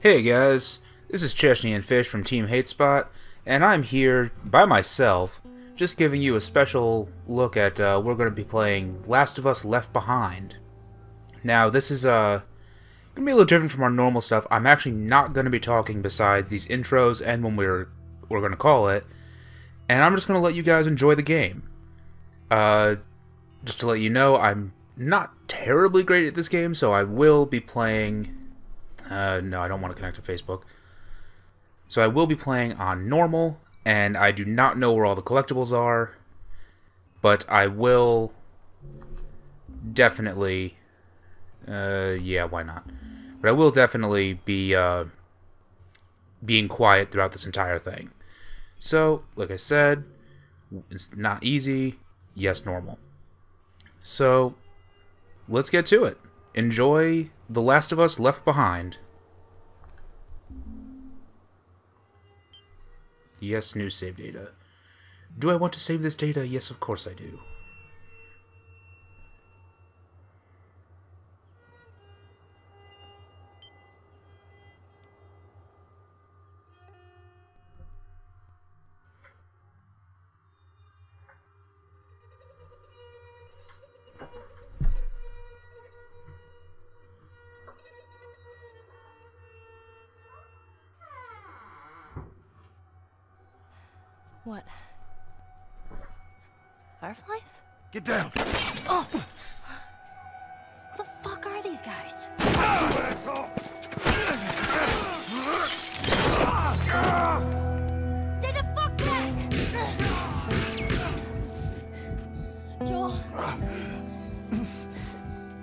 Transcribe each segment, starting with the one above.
Hey guys, this is Chesney and Fish from Team Hate Spot, and I'm here by myself, just giving you a special look at uh, we're going to be playing Last of Us Left Behind. Now, this is uh, going to be a little different from our normal stuff. I'm actually not going to be talking besides these intros and when we're we're going to call it, and I'm just going to let you guys enjoy the game. Uh, just to let you know, I'm not terribly great at this game, so I will be playing. Uh, no, I don't want to connect to Facebook. So I will be playing on normal, and I do not know where all the collectibles are, but I will definitely. Uh, yeah, why not? But I will definitely be uh, being quiet throughout this entire thing. So, like I said, it's not easy. Yes, normal. So, let's get to it. Enjoy The Last of Us Left Behind. Yes, new save data. Do I want to save this data? Yes, of course I do.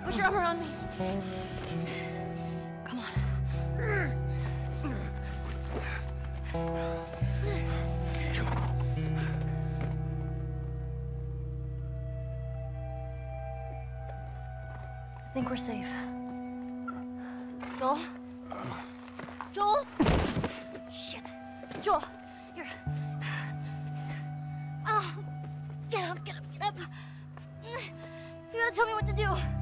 Put your arm around me. Come on. I think we're safe. Joel? Joel? Shit. Joel, gotta tell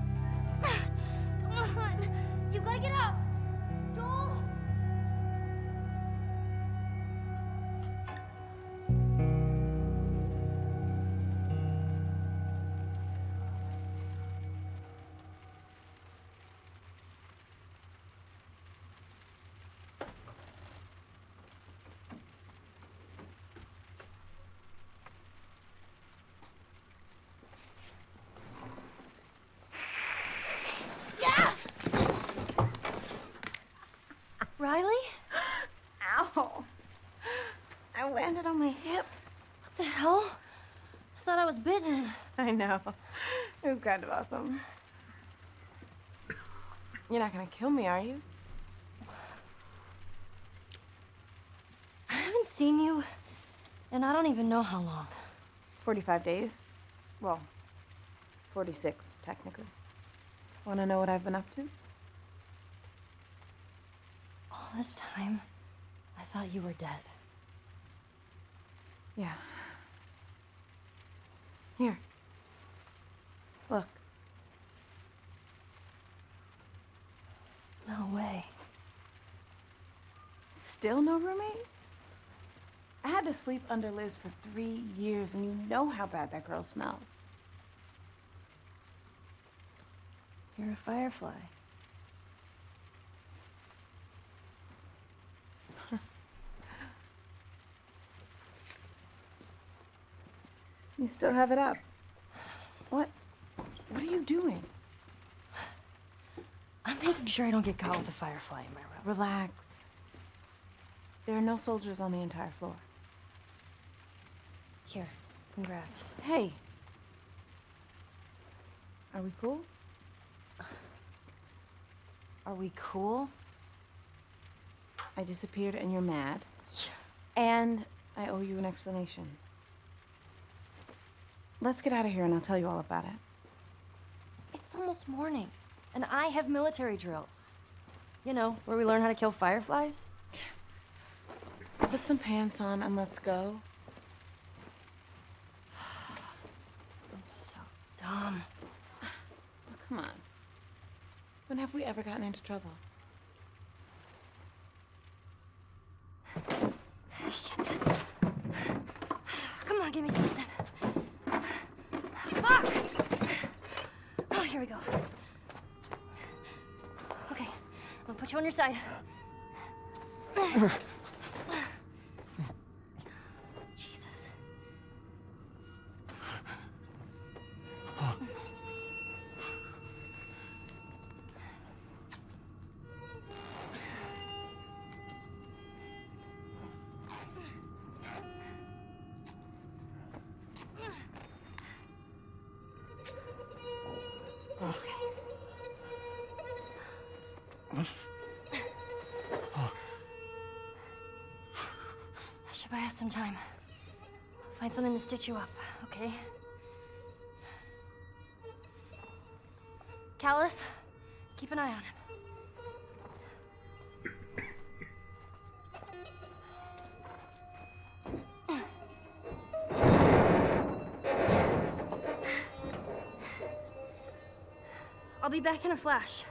know. It was kind of awesome. You're not gonna kill me, are you? I haven't seen you, and I don't even know how long. 45 days? Well, 46, technically. Wanna know what I've been up to? All this time, I thought you were dead. Yeah. Here. Look. No way. Still no roommate? I had to sleep under Liz for three years, and you know how bad that girl smelled. You're a firefly. You still have it up. What? What are you doing? I'm making sure I don't get caught with a firefly in my room. Relax. There are no soldiers on the entire floor. Here, congrats. Hey. Are we cool? Are we cool? I disappeared and you're mad. And I owe you an explanation. Let's get out of here and I'll tell you all about it. It's almost morning, and I have military drills. You know, where we learn how to kill fireflies. Put some pants on and let's go. I'm so dumb. Oh, come on. When have we ever gotten into trouble? Shit. Come on, give me some. You on your side. Some time. Find something to stitch you up, okay? Callus, keep an eye on him. I'll be back in a flash.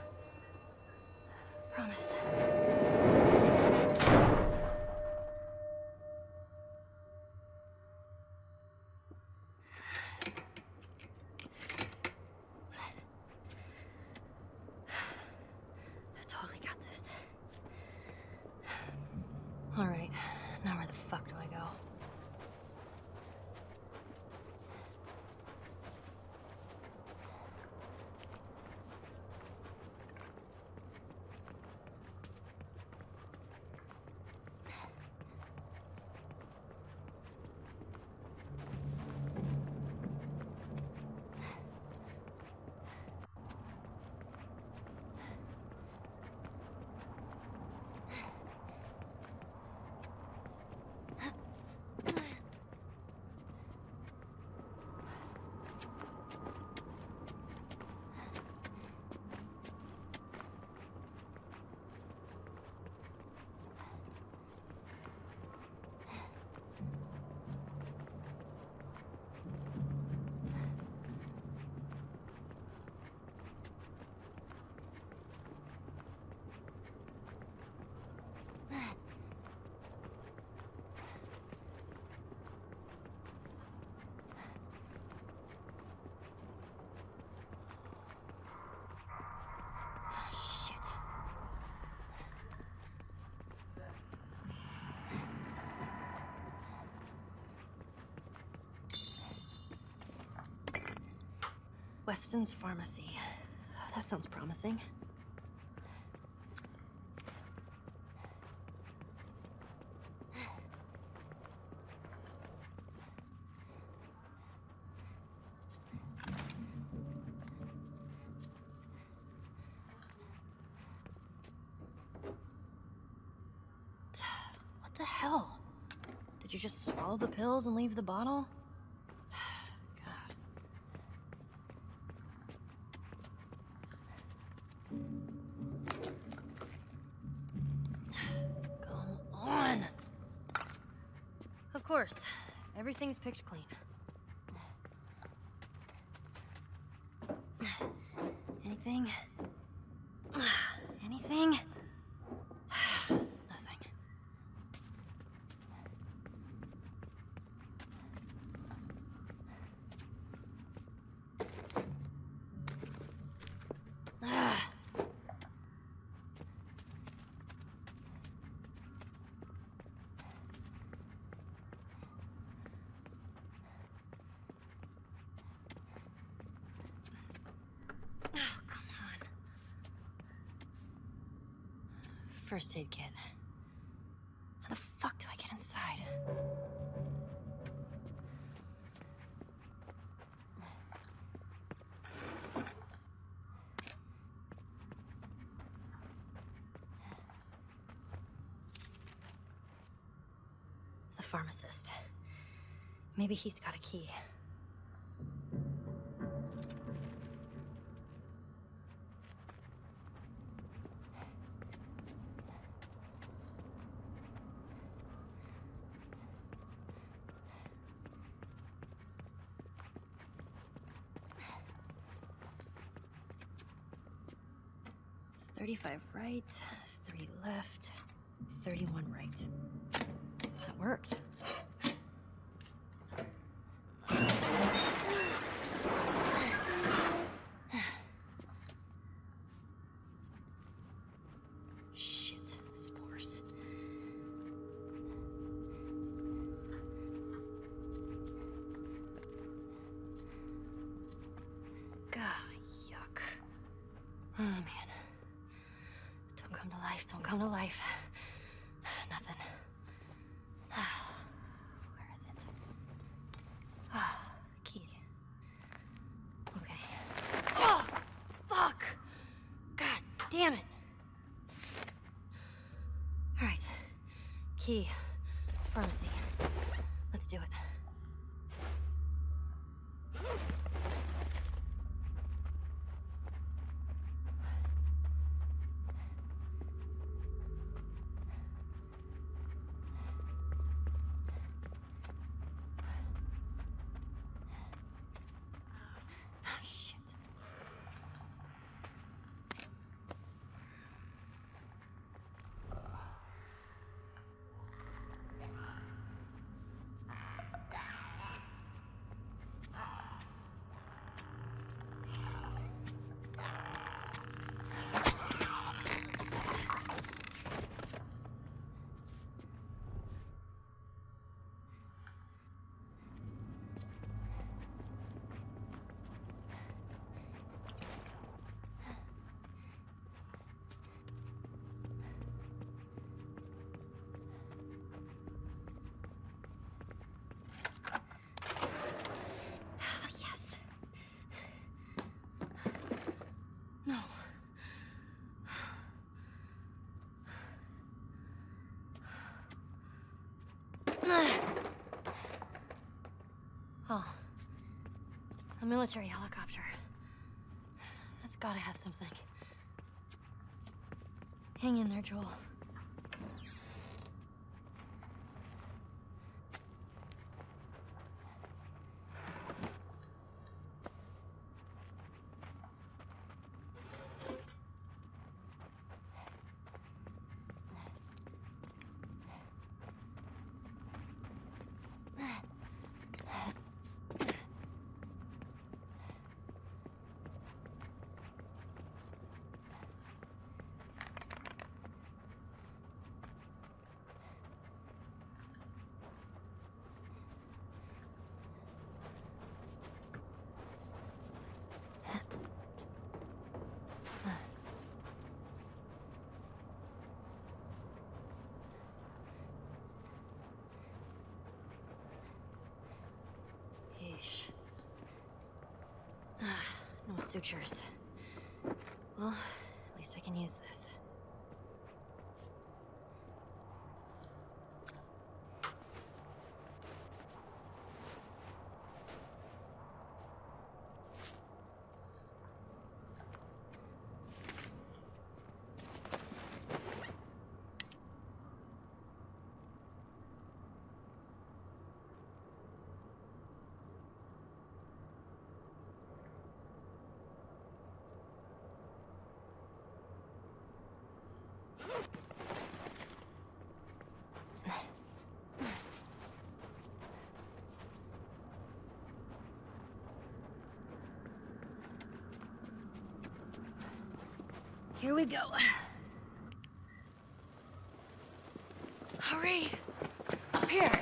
Weston's Pharmacy. That sounds promising. What the hell? Did you just swallow the pills and leave the bottle? Everything's picked clean. Anything? Anything? Nothing. Ah. Oh, come on. First aid kit. How the fuck do I get inside? The pharmacist. Maybe he's got a key. Thirty-five right, three left, thirty-one right. That worked. Key. Pharmacy. Let's do it. Ah, shit. Ah, yes. No. Oh. A military helicopter. That's gotta have something. Hang in there, Joel. Yeesh. Ah, no sutures. Well, at least I can use this. Here we go. Hurry! Up here!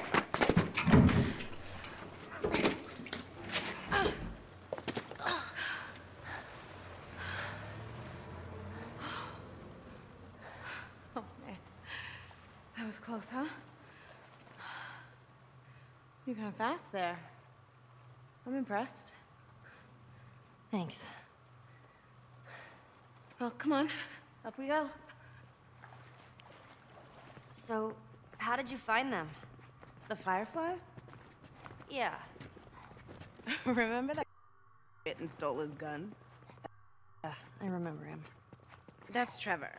Oh, man. That was close, huh? You're kind of fast there. I'm impressed. Thanks. Well, come on. Up we go. So, how did you find them? The fireflies? Yeah. Remember that bit and stole his gun? Yeah, I remember him. That's Trevor.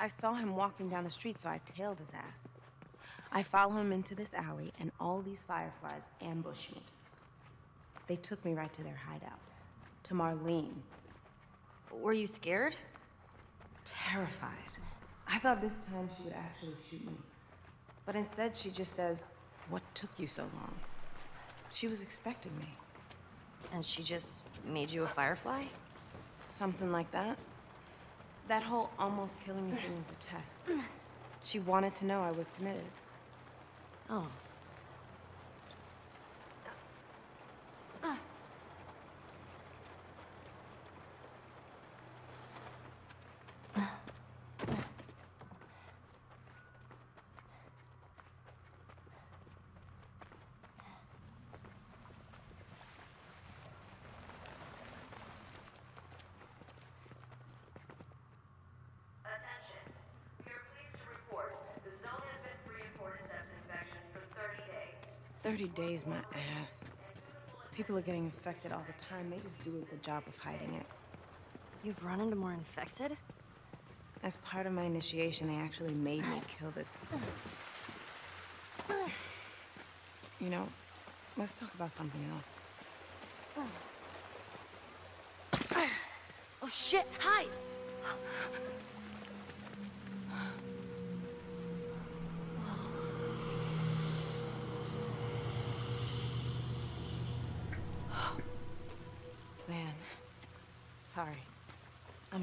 I saw him walking down the street, so I tailed his ass. I follow him into this alley, and all these fireflies ambush me. They took me right to their hideout, to Marlene. Were you scared? Terrified. I thought this time she would actually shoot me. But instead, she just says, What took you so long? She was expecting me. And she just made you a firefly? Something like that. That whole almost killing me thing was a test. She wanted to know I was committed. Oh. 30 days, my ass. People are getting infected all the time. They just do a good job of hiding it. You've run into more infected? As part of my initiation, they actually made me kill this. You know, let's talk about something else. Oh shit, hide!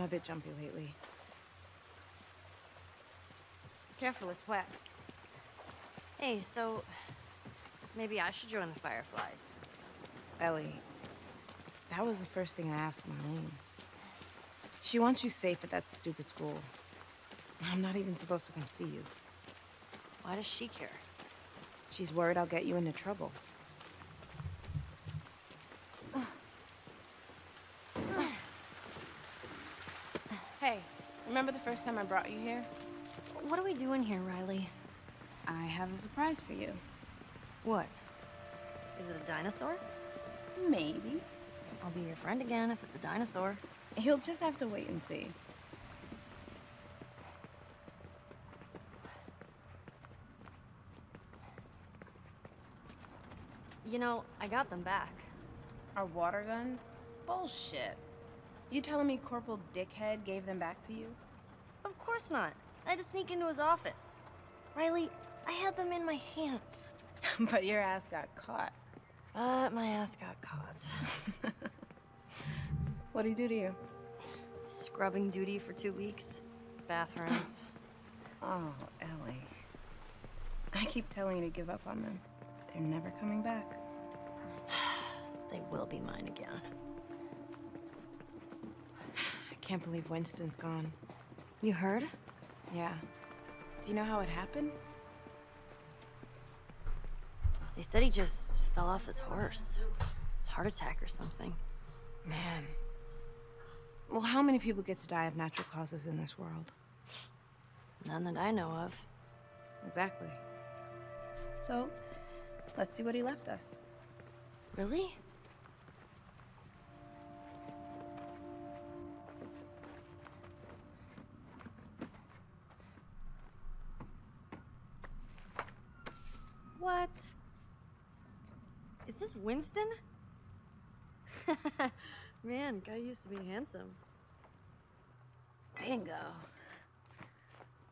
A bit jumpy lately. Careful, it's wet. Hey, so maybe I should join the Fireflies. Ellie, that was the first thing I asked Marlene. She wants you safe at that stupid school. I'm not even supposed to come see you. Why does she care? She's worried I'll get you into trouble. Hey, remember the first time I brought you here? What are we doing here, Riley? I have a surprise for you. What? Is it a dinosaur? Maybe. I'll be your friend again if it's a dinosaur. You'll just have to wait and see. You know, I got them back. Our water guns? Bullshit. You telling me Corporal Dickhead gave them back to you? Of course not. I had to sneak into his office. Riley, I had them in my hands. but your ass got caught. But my ass got caught. What'd he do to you? Scrubbing duty for two weeks. Bathrooms. Oh, Ellie. I keep telling you to give up on them. They're never coming back. they will be mine again. I can't believe Winston's gone. You heard? Yeah. Do you know how it happened? They said he just fell off his horse. Heart attack or something. Man. Well, how many people get to die of natural causes in this world? None that I know of. Exactly. So, let's see what he left us. Really? Winston? Man, guy used to be handsome. Bingo.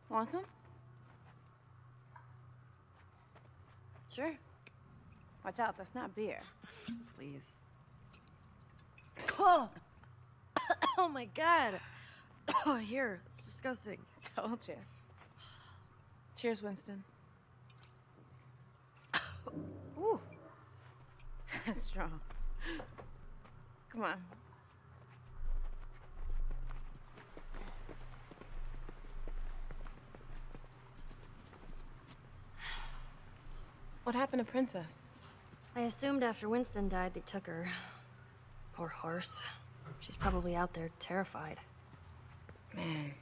Want some? Sure. Watch out, that's not beer. Please. Oh! oh my god! Oh, here. It's disgusting. Told you. Cheers, Winston. Ooh. That's strong. Come on. What happened to Princess? I assumed after Winston died, they took her. Poor horse. She's probably out there terrified. Man.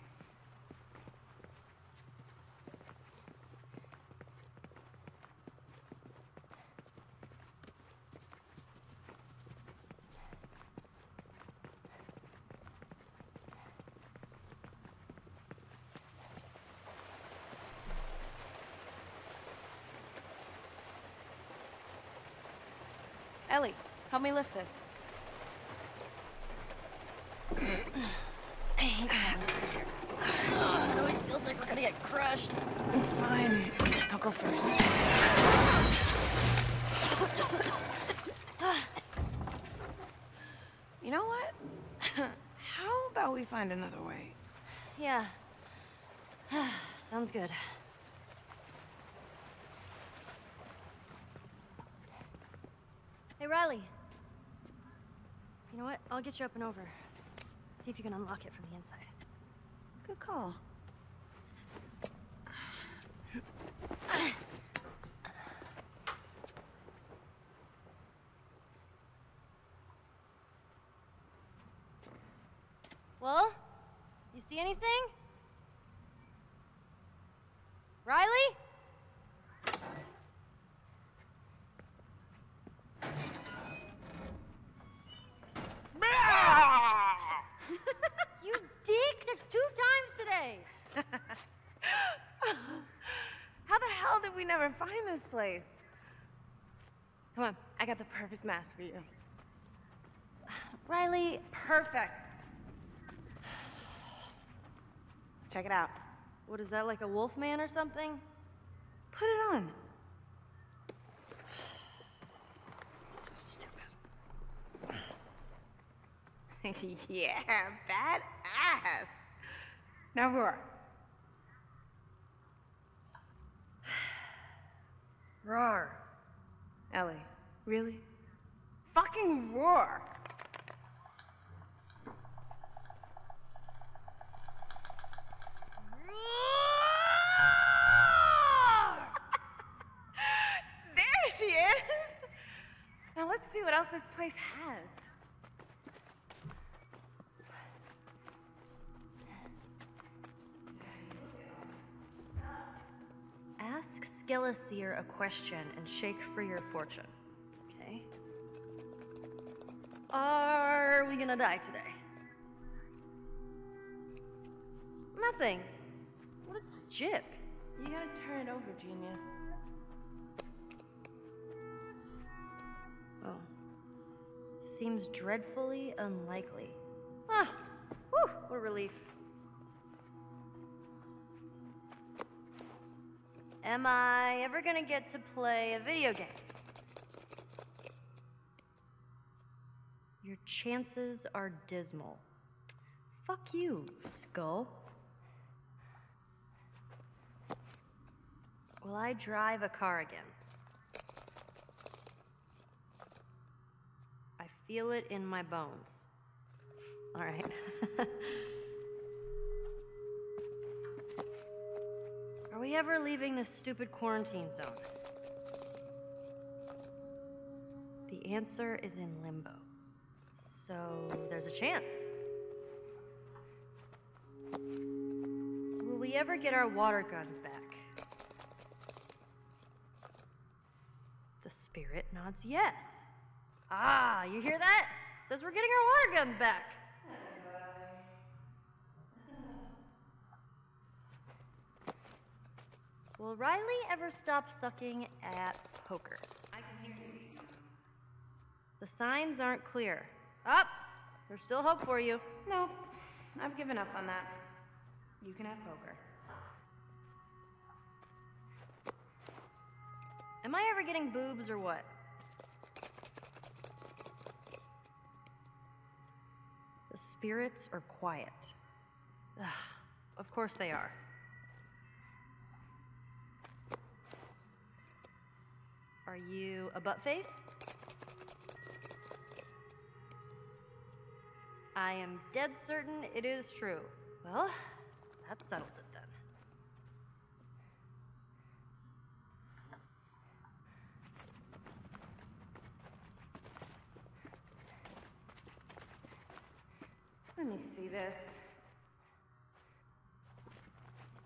Ellie, help me lift this. I hate that. Oh, it always feels like we're gonna get crushed. It's fine. I'll go first. you know what? How about we find another way? Yeah. Sounds good. Hey, Riley. You know what? I'll get you up and over. See if you can unlock it from the inside. Good call. Well, you see anything? Ever find this place. Come on, I got the perfect mask for you. Riley, Perfect. Check it out. what is that, like a wolf man or something? Put it on. So stupid. yeah, badass. Now roar. Roar. Ellie, really? Fucking roar. Roar! there she is. Now let's see what else this place has. Skelesier a question and shake for your fortune. Okay? Are we gonna die today? Nothing. What a jip. You gotta turn it over, genius. Oh. Seems dreadfully unlikely. Ah! Whew! What a relief. Am I ever gonna get to play a video game? Your chances are dismal. Fuck you, Skull. Will I drive a car again? I feel it in my bones. All right. Are we ever leaving this stupid quarantine zone? The answer is in limbo. So there's a chance. Will we ever get our water guns back? The spirit nods yes. Ah, you hear that? Says we're getting our water guns back. Will Riley ever stop sucking at poker? I can hear you. The signs aren't clear. Up! There's still hope for you. Nope. I've given up on that. You can have poker. Am I ever getting boobs or what? The spirits are quiet. Ugh, of course they are. Are you a butt face? I am dead certain it is true. Well, that settles it then. Let me see this.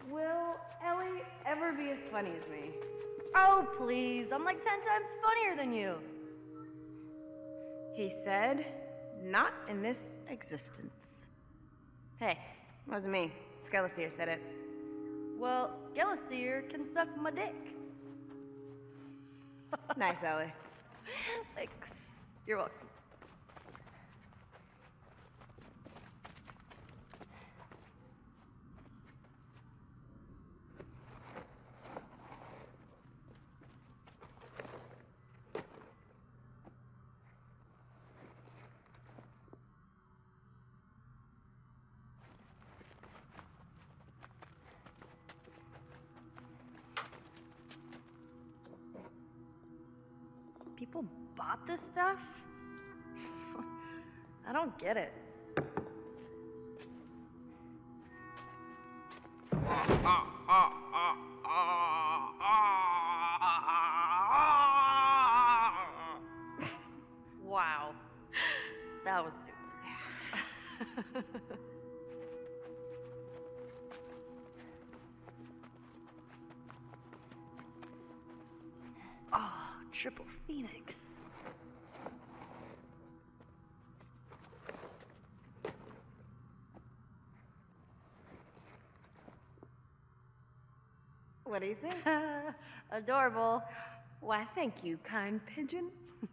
Will Ellie ever be as funny as me? Oh, please. I'm like 10 times funnier than you. He said, not in this existence. Hey, Wasn't me. Skelesier said it. well, Skelesier can suck my dick. Nice, Ellie. Thanks. You're welcome. This stuff? I don't get it. What do you think? Adorable. Why, thank you, kind pigeon.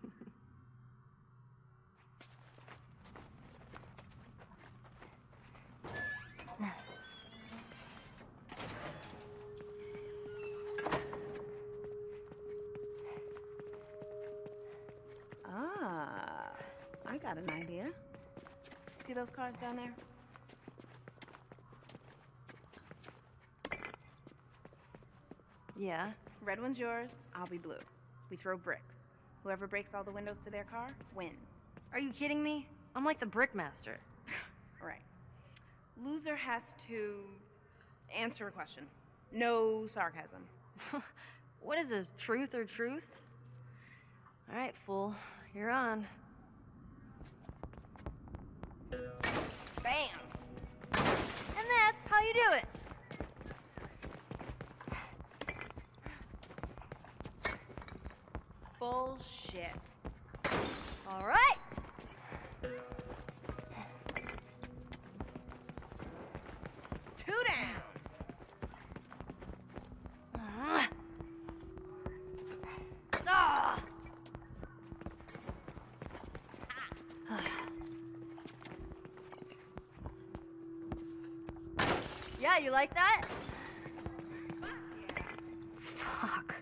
ah, I got an idea. See those cars down there? Yeah. Red one's yours, I'll be blue. We throw bricks. Whoever breaks all the windows to their car wins. Are you kidding me? I'm like the brickmaster. Right. Loser has to answer a question. No sarcasm. what is this, truth or truth? All right, fool. You're on. Bam! And that's how you do it. Bullshit. All right. Two down. Ah. Ah. yeah, you like that? Fuck.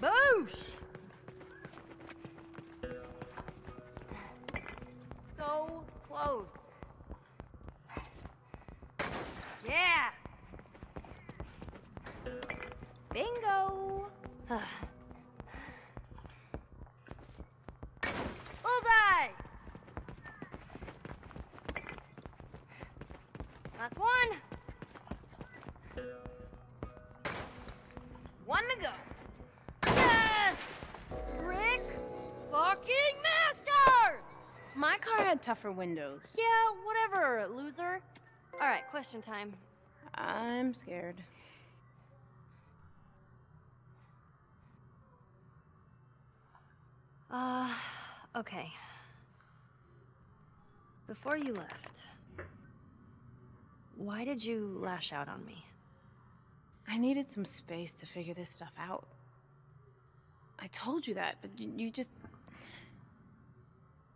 Boosh! So close. Yeah! Bingo. Ah. Bullseye! Last one. One to go. Yes! Rick fucking master! My car had tougher windows. Yeah, whatever, loser. All right, question time. I'm scared. Okay. Before you left, why did you lash out on me? I needed some space to figure this stuff out. I told you that, but you, you just.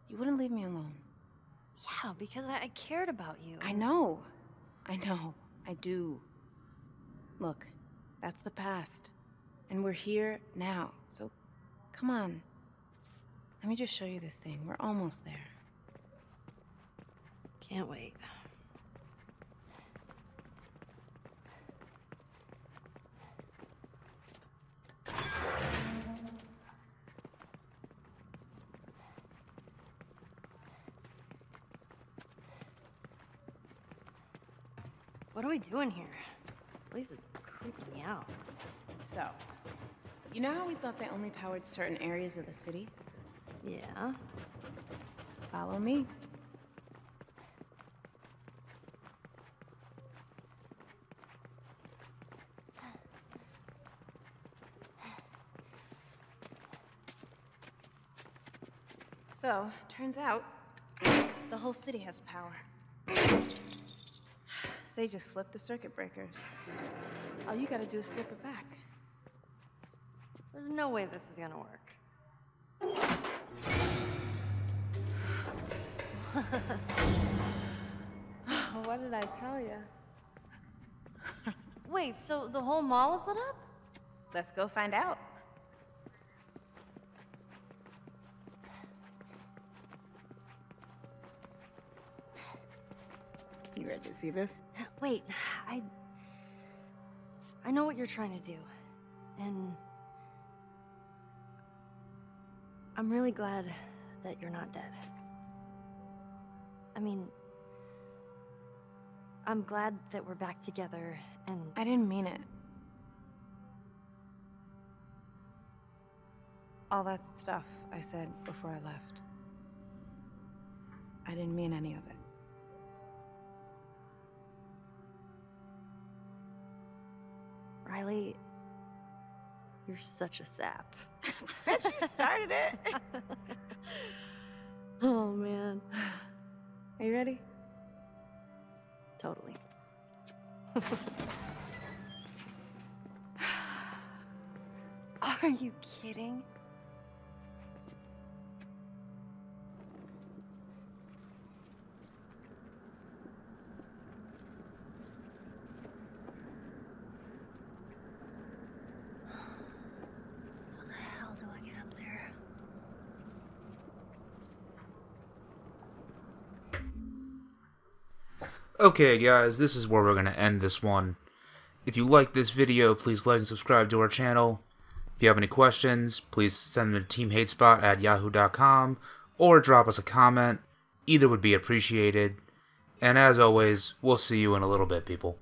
You wouldn't leave me alone. Yeah, because I, I cared about you. I know. I know. I do. Look, that's the past. And we're here now. So come on. Let me just show you this thing. We're almost there. Can't wait. What are we doing here? Place is creeping me out. So, you know how we thought they only powered certain areas of the city? Yeah. Follow me. So, turns out, the whole city has power. They just flip the circuit breakers. All you gotta do is flip it back. There's no way this is gonna work. what did I tell you? Wait, so the whole mall is lit up? Let's go find out. You ready to see this? Wait, I. I know what you're trying to do. And. I'm really glad that you're not dead. I mean. I'm glad that we're back together and. I didn't mean it. All that stuff I said before I left. I didn't mean any of it. Riley. You're such a sap. Bet you started it. oh, man. Are you ready? Totally. Are you kidding? How the hell do I get up there? Okay, guys, this is where we're going to end this one. If you like this video, please like and subscribe to our channel. If you have any questions, please send them to teamhatespot at yahoo.com or drop us a comment. Either would be appreciated. And as always, we'll see you in a little bit, people.